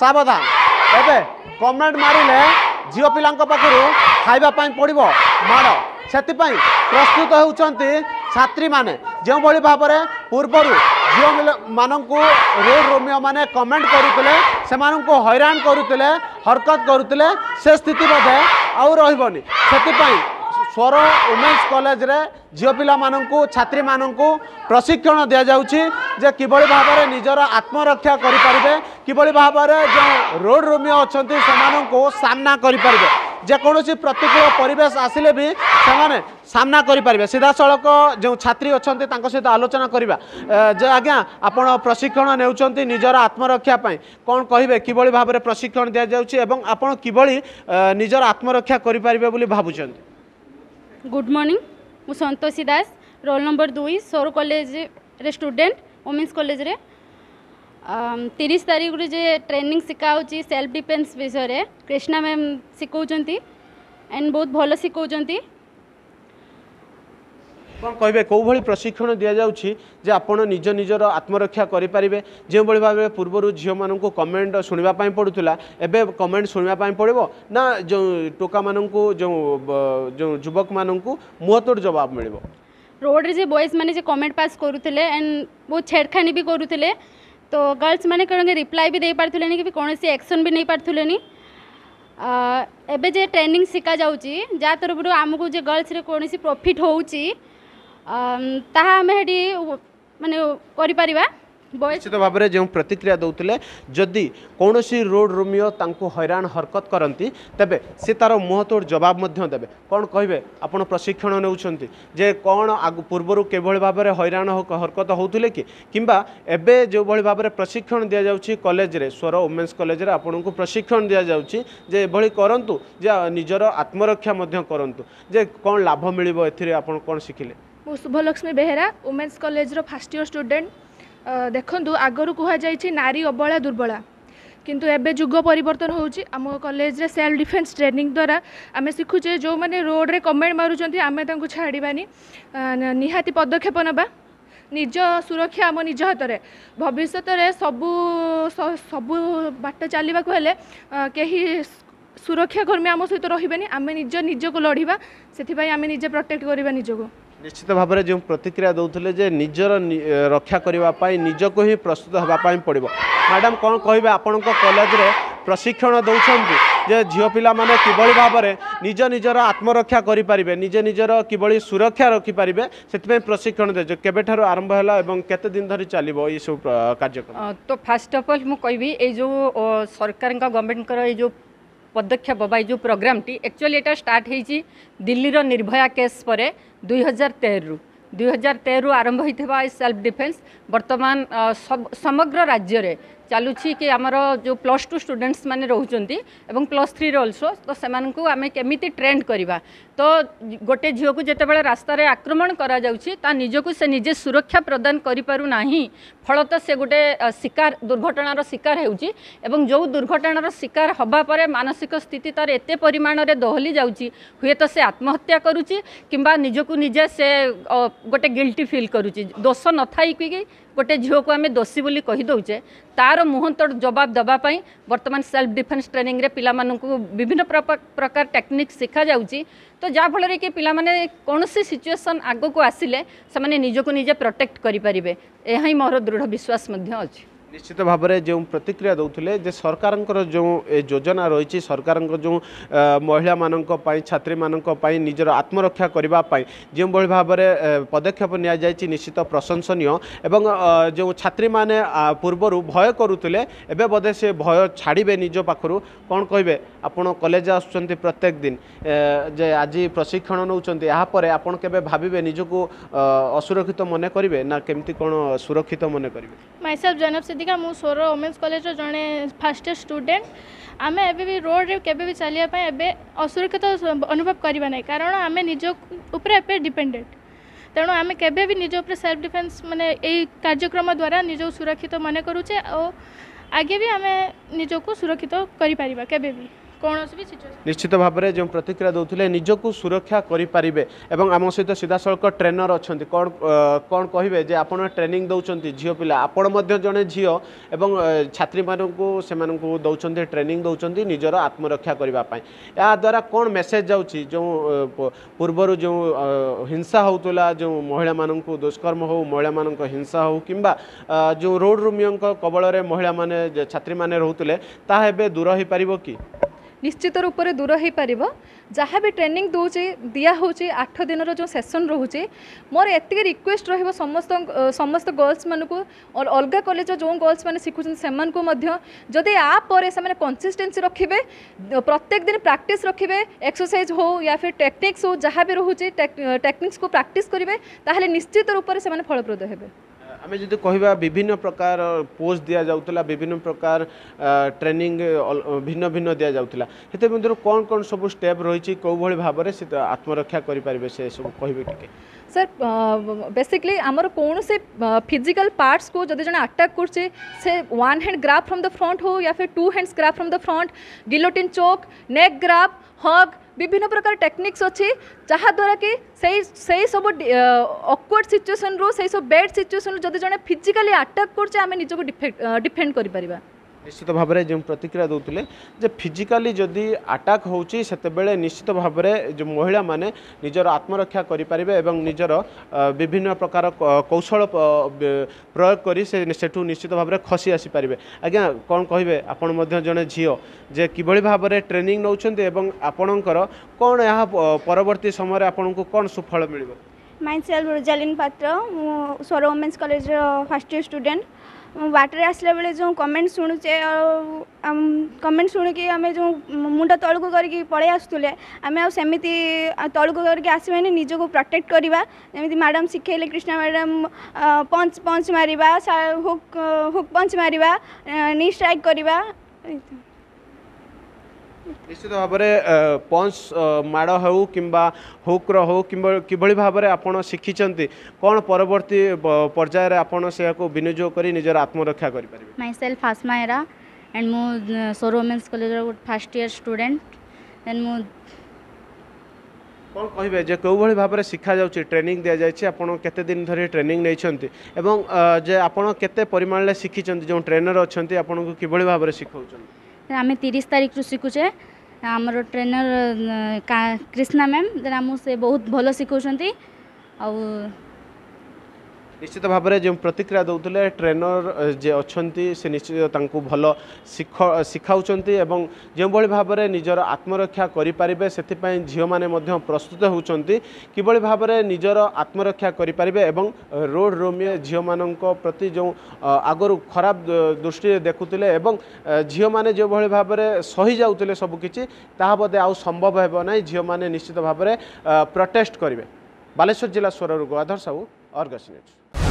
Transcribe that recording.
ସାବଧାନ ଏବେ କମେଣ୍ଟ ମାରିଲେ ଝିଅ ପିଲାଙ୍କ ପାଖରୁ ଖାଇବା ପାଇଁ ପଡ଼ିବ ମାଡ଼ ସେଥିପାଇଁ ପ୍ରସ୍ତୁତ ହେଉଛନ୍ତି ଛାତ୍ରୀମାନେ ଯେଉଁଭଳି ଭାବରେ ପୂର୍ବରୁ ଝିଅମାନଙ୍କୁ ରୋଡ଼ ରୋମିଓମାନେ କମେଣ୍ଟ କରୁଥିଲେ ସେମାନଙ୍କୁ ହଇରାଣ କରୁଥିଲେ ହରକତ କରୁଥିଲେ ସେ ସ୍ଥିତି ବୋଧେ ଆଉ ରହିବନି ସେଥିପାଇଁ ସ୍ୱର ଓମେନ୍ସ କଲେଜରେ ଝିଅ ପିଲାମାନଙ୍କୁ ଛାତ୍ରୀମାନଙ୍କୁ ପ୍ରଶିକ୍ଷଣ ଦିଆଯାଉଛି ଯେ କିଭଳି ଭାବରେ ନିଜର ଆତ୍ମରକ୍ଷା କରିପାରିବେ କିଭଳି ଭାବରେ ଯେଉଁ ରୋଡ଼ ରୋମିଓ ଅଛନ୍ତି ସେମାନଙ୍କୁ ସାମ୍ନା କରିପାରିବେ ଯେକୌଣସି ପ୍ରତିକୂଳ ପରିବେଶ ଆସିଲେ ବି ସେମାନେ ସାମ୍ନା କରିପାରିବେ ସିଧାସଳଖ ଯେଉଁ ଛାତ୍ରୀ ଅଛନ୍ତି ତାଙ୍କ ସହିତ ଆଲୋଚନା କରିବା ଯେ ଆଜ୍ଞା ଆପଣ ପ୍ରଶିକ୍ଷଣ ନେଉଛନ୍ତି ନିଜର ଆତ୍ମରକ୍ଷା ପାଇଁ କ'ଣ କହିବେ କିଭଳି ଭାବରେ ପ୍ରଶିକ୍ଷଣ ଦିଆଯାଉଛି ଏବଂ ଆପଣ କିଭଳି ନିଜର ଆତ୍ମରକ୍ଷା କରିପାରିବେ ବୋଲି ଭାବୁଛନ୍ତି good morning Mutoshi Das roll number दुई सोर कॉलेज रे स्टूडेंट ओमेन्स कॉलेज रे तीस तारीख रे ट्रेनिंग सिखाऊँच सेल्फ डिफेन्स विषय कृष्णा मैम शिखा एंड बहुत भल शिखा କ'ଣ କହିବେ କେଉଁଭଳି ପ୍ରଶିକ୍ଷଣ ଦିଆଯାଉଛି ଯେ ଆପଣ ନିଜ ନିଜର ଆତ୍ମରକ୍ଷା କରିପାରିବେ ଯେଉଁଭଳି ଭାବେ ପୂର୍ବରୁ ଝିଅମାନଙ୍କୁ କମେଣ୍ଟ ଶୁଣିବା ପାଇଁ ପଡ଼ୁଥିଲା ଏବେ କମେଣ୍ଟ ଶୁଣିବା ପାଇଁ ପଡ଼ିବ ନା ଯେଉଁ ଟୋକାମାନଙ୍କୁ ଯେଉଁ ଯେଉଁ ଯୁବକମାନଙ୍କୁ ମୁହଁତୋଡ଼ ଜବାବ ମିଳିବ ରୋଡ଼ରେ ଯେ ବଏଜ୍ ମାନେ ଯେ କମେଣ୍ଟ ପାସ୍ କରୁଥିଲେ ଆଣ୍ଡ ବହୁତ ଛେଡ଼ଖାନି ବି କରୁଥିଲେ ତ ଗର୍ଲସ୍ ମାନେ କ'ଣ ରିପ୍ଲାଏ ବି ଦେଇପାରୁଥିଲେନି କି କୌଣସି ଆକ୍ସନ୍ ବି ନେଇପାରୁଥିଲେନି ଏବେ ଯେ ଟ୍ରେନିଂ ଶିଖାଯାଉଛି ଯାହା ତରଫରୁ ଆମକୁ ଯେ ଗର୍ଲସରେ କୌଣସି ପ୍ରଫିଟ୍ ହେଉଛି ତାହା ଆମେ ସେଠି ମାନେ କରିପାରିବା ନିଶ୍ଚିତ ଭାବରେ ଯେଉଁ ପ୍ରତିକ୍ରିୟା ଦେଉଥିଲେ ଯଦି କୌଣସି ରୋଡ଼ ରୋମିଓ ତାଙ୍କୁ ହଇରାଣ ହରକତ କରନ୍ତି ତେବେ ସେ ତା'ର ମୁହଁତୋଡ଼ ଜବାବ ମଧ୍ୟ ଦେବେ କ'ଣ କହିବେ ଆପଣ ପ୍ରଶିକ୍ଷଣ ନେଉଛନ୍ତି ଯେ କ'ଣ ଆଗ ପୂର୍ବରୁ କିଭଳି ଭାବରେ ହଇରାଣ ହରକତ ହେଉଥିଲେ କି କିମ୍ବା ଏବେ ଯେଉଁଭଳି ଭାବରେ ପ୍ରଶିକ୍ଷଣ ଦିଆଯାଉଛି କଲେଜରେ ସ୍ୱର ଓମେନ୍ସ କଲେଜରେ ଆପଣଙ୍କୁ ପ୍ରଶିକ୍ଷଣ ଦିଆଯାଉଛି ଯେ ଏଭଳି କରନ୍ତୁ ଯେ ନିଜର ଆତ୍ମରକ୍ଷା ମଧ୍ୟ କରନ୍ତୁ ଯେ କ'ଣ ଲାଭ ମିଳିବ ଏଥିରେ ଆପଣ କ'ଣ ଶିଖିଲେ ମୁଁ ଶୁଭଲକ୍ଷ୍ମୀ ବେହେରା ଓମେନ୍ସ କଲେଜର ଫାର୍ଷ୍ଟ ଇୟର ଷ୍ଟୁଡେଣ୍ଟ ଦେଖନ୍ତୁ ଆଗରୁ କୁହାଯାଇଛି ନାରୀ ଅବଳା ଦୁର୍ବଳା କିନ୍ତୁ ଏବେ ଯୁଗ ପରିବର୍ତ୍ତନ ହେଉଛି ଆମ କଲେଜରେ ସେଲ୍ଫ ଡିଫେନ୍ସ ଟ୍ରେନିଂ ଦ୍ୱାରା ଆମେ ଶିଖୁଛେ ଯେଉଁମାନେ ରୋଡ଼ରେ କମେଣ୍ଟ ମାରୁଛନ୍ତି ଆମେ ତାଙ୍କୁ ଛାଡ଼ିବାନି ନିହାତି ପଦକ୍ଷେପ ନେବା ନିଜ ସୁରକ୍ଷା ଆମ ନିଜ ହାତରେ ଭବିଷ୍ୟତରେ ସବୁ ସବୁ ବାଟ ଚାଲିବାକୁ ହେଲେ କେହି ସୁରକ୍ଷାକର୍ମୀ ଆମ ସହିତ ରହିବେନି ଆମେ ନିଜ ନିଜକୁ ଲଢ଼ିବା ସେଥିପାଇଁ ଆମେ ନିଜେ ପ୍ରୋଟେକ୍ଟ କରିବା ନିଜକୁ ନିଶ୍ଚିତ ଭାବରେ ଯେଉଁ ପ୍ରତିକ୍ରିୟା ଦେଉଥିଲେ ଯେ ନିଜର ରକ୍ଷା କରିବା ପାଇଁ ନିଜକୁ ହିଁ ପ୍ରସ୍ତୁତ ହେବା ପାଇଁ ପଡ଼ିବ ମ୍ୟାଡ଼ାମ୍ କ'ଣ କହିବେ ଆପଣଙ୍କ କଲେଜରେ ପ୍ରଶିକ୍ଷଣ ଦେଉଛନ୍ତି ଯେ ଝିଅ ପିଲାମାନେ କିଭଳି ଭାବରେ ନିଜ ନିଜର ଆତ୍ମରକ୍ଷା କରିପାରିବେ ନିଜ ନିଜର କିଭଳି ସୁରକ୍ଷା ରଖିପାରିବେ ସେଥିପାଇଁ ପ୍ରଶିକ୍ଷଣ ଦେଉଛ କେବେଠାରୁ ଆରମ୍ଭ ହେଲା ଏବଂ କେତେ ଦିନ ଧରି ଚାଲିବ ଏଇସବୁ କାର୍ଯ୍ୟକ୍ରମ ତ ଫାର୍ଷ୍ଟ ଅଫ୍ ଅଲ୍ ମୁଁ କହିବି ଏଇ ଯେଉଁ ସରକାରଙ୍କ ଗଭର୍ଣ୍ଣମେଣ୍ଟଙ୍କର ଏଇ ଯେଉଁ পদক্ষেপ বা এই যে প্রোগ্রামটি একচুয়ালি এটা স্টার্ট হয়েছি দিল্লির নির্ভয়া কেস পরে দুই হাজার তেরু দুই হাজার তেরু আরম্ভ হয়ে সেলফ ডিফেন্স বর্তমান সমগ্র রাজ্যের ଚାଲୁଛି କି ଆମର ଯେଉଁ ପ୍ଲସ୍ ଟୁ ଷ୍ଟୁଡେଣ୍ଟସ୍ ମାନେ ରହୁଛନ୍ତି ଏବଂ ପ୍ଲସ୍ ଥ୍ରୀରେ ଅଲସୋ ତ ସେମାନଙ୍କୁ ଆମେ କେମିତି ଟ୍ରେଣ୍ଡ କରିବା ତ ଗୋଟେ ଝିଅକୁ ଯେତେବେଳେ ରାସ୍ତାରେ ଆକ୍ରମଣ କରାଯାଉଛି ତା ନିଜକୁ ସେ ନିଜେ ସୁରକ୍ଷା ପ୍ରଦାନ କରିପାରୁନାହିଁ ଫଳତଃ ସେ ଗୋଟେ ଶିକାର ଦୁର୍ଘଟଣାର ଶିକାର ହେଉଛି ଏବଂ ଯେଉଁ ଦୁର୍ଘଟଣାର ଶିକାର ହେବା ପରେ ମାନସିକ ସ୍ଥିତି ତା'ର ଏତେ ପରିମାଣରେ ଦୋହଲି ଯାଉଛି ହୁଏତ ସେ ଆତ୍ମହତ୍ୟା କରୁଛି କିମ୍ବା ନିଜକୁ ନିଜେ ସେ ଗୋଟେ ଗିଲ୍ଟି ଫିଲ୍ କରୁଛି ଦୋଷ ନଥାଇକି गोटे झीव को आम दोषी बोली कहीदे तार मुहत जवाब दवापी बर्तमान सेल्फ डिफेन्स ट्रेनिंग में पिला विभिन्न प्रकार टेक्निक शिखा जा तो जहाँफल कि पाने कौन सी सिचुएसन आग को आसिले से निजक निजे प्रोटेक्ट करें यह ही मोर दृढ़ विश्वास अच्छी ନିଶ୍ଚିତ ଭାବରେ ଯେଉଁ ପ୍ରତିକ୍ରିୟା ଦେଉଥିଲେ ଯେ ସରକାରଙ୍କର ଯେଉଁ ଏ ଯୋଜନା ରହିଛି ସରକାରଙ୍କର ଯେଉଁ ମହିଳାମାନଙ୍କ ପାଇଁ ଛାତ୍ରୀମାନଙ୍କ ପାଇଁ ନିଜର ଆତ୍ମରକ୍ଷା କରିବା ପାଇଁ ଯେଉଁଭଳି ଭାବରେ ପଦକ୍ଷେପ ନିଆଯାଇଛି ନିଶ୍ଚିତ ପ୍ରଶଂସନୀୟ ଏବଂ ଯେଉଁ ଛାତ୍ରୀମାନେ ପୂର୍ବରୁ ଭୟ କରୁଥିଲେ ଏବେ ବୋଧେ ସେ ଭୟ ଛାଡ଼ିବେ ନିଜ ପାଖରୁ କ'ଣ କହିବେ ଆପଣ କଲେଜ ଆସୁଛନ୍ତି ପ୍ରତ୍ୟେକ ଦିନ ଯେ ଆଜି ପ୍ରଶିକ୍ଷଣ ନେଉଛନ୍ତି ଏହାପରେ ଆପଣ କେବେ ଭାବିବେ ନିଜକୁ ଅସୁରକ୍ଷିତ ମନେ କରିବେ ନା କେମିତି କ'ଣ ସୁରକ୍ଷିତ ମନେ କରିବେ ମାଇସେଲ୍ଫ ଜୈନବ ରାଧିକା ମୁଁ ସୋର ଓମେନ୍ସ କଲେଜର ଜଣେ ଫାଷ୍ଟ ଇୟର୍ ଷ୍ଟୁଡେଣ୍ଟ ଆମେ ଏବେ ବି ରୋଡ଼ରେ କେବେ ବି ଚାଲିବା ପାଇଁ ଏବେ ଅସୁରକ୍ଷିତ ଅନୁଭବ କରିବା ନାହିଁ କାରଣ ଆମେ ନିଜ ଉପରେ ଏବେ ଡିପେଣ୍ଡେଣ୍ଟ ତେଣୁ ଆମେ କେବେ ବି ନିଜ ଉପରେ ସେଲ୍ଫ ଡିଫେନ୍ସ ମାନେ ଏଇ କାର୍ଯ୍ୟକ୍ରମ ଦ୍ୱାରା ନିଜକୁ ସୁରକ୍ଷିତ ମନେ କରୁଛେ ଓ ଆଗେ ବି ଆମେ ନିଜକୁ ସୁରକ୍ଷିତ କରିପାରିବା କେବେ ବି নিশ্চিত ভাবে যে প্রতিক্রিয়া দেলে নিজকে সুরক্ষা করে পারে এবং আম সহ সিধাসলখ ট্রেনর অনেক কণ কহবে যে আপনার ট্রেনিং দৌঁছেন ঝিও পিলা আপনার জনে ঝিও এবং ছাত্রী মানুষ সে দৌঁছেন ট্রেনিং দৌঁছেন নিজের আত্মরক্ষা করা এদ্বারা কোণ মেসেজ যাচ্ছি যে পূর্বর যে হিংসা হোলা যে মহিলা মানুষ দুষ্কর্ম হো মহিলা মানুষ হিংসা হো কিংবা যে রোড রুমিও কবলরে মহিলা মানে ছাত্রী মানে রুলে তাহা এবে দূর হয়ে পার কি ନିଶ୍ଚିତ ରୂପରେ ଦୂର ହୋଇପାରିବ ଯାହା ବି ଟ୍ରେନିଂ ଦେଉଛି ଦିଆହେଉଛି ଆଠ ଦିନର ଯେଉଁ ସେସନ୍ ରହୁଛି ମୋର ଏତିକି ରିକ୍ୱେଷ୍ଟ ରହିବ ସମସ୍ତ ସମସ୍ତ ଗର୍ଲସମାନଙ୍କୁ ଅଲଗା କଲେଜର ଯେଉଁ ଗର୍ଲସମାନେ ଶିଖୁଛନ୍ତି ସେମାନଙ୍କୁ ମଧ୍ୟ ଯଦି ଆ ପରେ ସେମାନେ କନସିଷ୍ଟେନ୍ସି ରଖିବେ ପ୍ରତ୍ୟେକ ଦିନ ପ୍ରାକ୍ଟିସ୍ ରଖିବେ ଏକ୍ସରସାଇଜ୍ ହେଉ ୟା ଫିର୍ ଟେକ୍ନିକ୍ସ ହେଉ ଯାହା ବି ରହୁଛି ଟେକ୍ନିକ୍ସକୁ ପ୍ରାକ୍ଟିସ୍ କରିବେ ତାହେଲେ ନିଶ୍ଚିତ ରୂପରେ ସେମାନେ ଫଳପ୍ରଦ ହେବେ ଆମେ ଯଦି କହିବା ବିଭିନ୍ନ ପ୍ରକାର ପୋଜ୍ ଦିଆଯାଉଥିଲା ବିଭିନ୍ନ ପ୍ରକାର ଟ୍ରେନିଂ ଭିନ୍ନ ଭିନ୍ନ ଦିଆଯାଉଥିଲା ସେଥି ମଧ୍ୟରୁ କ'ଣ କ'ଣ ସବୁ ଷ୍ଟେପ୍ ରହିଛି କେଉଁଭଳି ଭାବରେ ସେ ଆତ୍ମରକ୍ଷା କରିପାରିବେ ସେସବୁ କହିବେ ଟିକେ ସାର୍ ବେସିକଲି ଆମର କୌଣସି ଫିଜିକାଲ ପାର୍ଟସ୍କୁ ଯଦି ଜଣେ ଆଟାକ୍ କରୁଛି ସେ one hand grab from the front ହଉ ୟା ଫିର୍ two hands grab from the front guillotine choke neck grab hug বিভিন্ন প্রকার টেকনিক্স অছি যাহাদ্ୱାରା কি সেই সেই সব অকওয়ার্ড সিচুয়েসন রু সেই সব ব্যাড সিচুয়েসন যদি জন ফিজিকালি আটাক করছে আমি নিজকে ডিফেন্ড করে নিশ্চিত ভাবে যে প্রতিক্রিয়া দেলে যে ফিজিকালি যদি আটাক হচ্ছে সেতবে নিশ্চিত ভাবে যে মহিলা মানে নিজের আত্মরক্ষা করে পারে এবং নিজের বিভিন্ন প্রকার কৌশল প্রয়োগ করে সে সেঠু নিশ্চিত ভাবে খসি আসিপারে আজ্ঞা কম কে আপনার জন ঝিও যে কিভাবে ভাবে ট্রেনিং নৌকর এবং আপনার কম এ পরবর্তী সময় আপনার কম সুফল মিলবে মাই সেলফ রোজালিন পাত্র মু ওমেন্স কলেজর ফার্স্ট ইয়ার স্টুডেন্ট મ બેટરી આસલે બેલે જો કમેન્ટ સુણુચે ઓ આમ કમેન્ટ સુણ કે અમે જો મુંડા તળકો કરી ક પડે આસતલે અમે સેમિતિ તળકો કરી આસી મે નિજો કો પ્રોટેક્ટ કરીવા એમ મેડમ શીખે કૃષ્ણ મેડમ પંચ પંચ મારીવા હુક હુક પંચ મારીવા ની સ્ટ્રાઈક કરીવા নিশ্চিত ভাবে পঞ্চ মাড় ହେଉ କିମ୍ବା ହୁକ୍ର ହେଉ କିମ୍ବା କିଭଳି ଭାବରେ ଆପଣ ଶିଖିଛନ୍ତି କ'ଣ ପରବର୍ତ୍ତୀ ପର୍ଯ୍ୟାୟରେ ଆପଣ ସେହାକୁ ବିନିଯୋଗ କରି ନିଜର ଆତ୍ମରକ୍ଷା କରିପାରିବେ ମାଇ ସେଲ୍ଫ ଆସ୍ମା ଏରା ଆଣ୍ଡ ମୁଁ ସୋର ଓମେନ୍ସ କଲେଜର ଗୋଟେ ଫାର୍ଷ୍ଟ ଇୟର ଷ୍ଟୁଡେଣ୍ଟ ଦେନ୍ ମୁଁ କ'ଣ କହିବେ ଯେ କେଉଁଭଳି ଭାବରେ ଶିଖାଯାଉଛି ଟ୍ରେନିଂ ଦିଆଯାଇଛି ଆପଣ କେତେ ଦିନ ଧରି ଟ୍ରେନିଂ ନେଇଛନ୍ତି ଏବଂ ଯେ ଆପଣ କେତେ ପରିମାଣରେ ଶିଖିଛନ୍ତି ଯେଉଁ ଟ୍ରେନର୍ ଅଛନ୍ତି ଆପଣଙ୍କୁ କିଭଳି ଭାବରେ ଶିଖାଉଛନ୍ତି आम तीस तारीख शिखुचे आमर ट्रेनर अं, कृष्णा मैम जेटा आम से बहुत भल आ ନିଶ୍ଚିତ ଭାବରେ ଯେଉଁ ପ୍ରତିକ୍ରିୟା ଦେଉଥିଲେ ଟ୍ରେନର ଯିଏ ଅଛନ୍ତି ସେ ନିଶ୍ଚିତ ତାଙ୍କୁ ଭଲ ଶିଖ ଶିଖାଉଛନ୍ତି ଏବଂ ଯେଉଁଭଳି ଭାବରେ ନିଜର ଆତ୍ମରକ୍ଷା କରିପାରିବେ ସେଥିପାଇଁ ଝିଅମାନେ ମଧ୍ୟ ପ୍ରସ୍ତୁତ ହେଉଛନ୍ତି କିଭଳି ଭାବରେ ନିଜର ଆତ୍ମରକ୍ଷା କରିପାରିବେ ଏବଂ ରୋଡ଼ ରୋମି ଝିଅମାନଙ୍କ ପ୍ରତି ଯେଉଁ ଆଗରୁ ଖରାପ ଦୃଷ୍ଟିରେ ଦେଖୁଥିଲେ ଏବଂ ଝିଅମାନେ ଯେଉଁଭଳି ଭାବରେ ସହିଯାଉଥିଲେ ସବୁକିଛି ତାହା ବୋଧେ ଆଉ ସମ୍ଭବ ହେବ ନାହିଁ ଝିଅମାନେ ନିଶ୍ଚିତ ଭାବରେ ପ୍ରଟେଷ୍ଟ କରିବେ ବାଲେଶ୍ୱର ଜିଲ୍ଲା ସ୍ୱରରୁ ଗଦାଧର ସାହୁ or GusNet.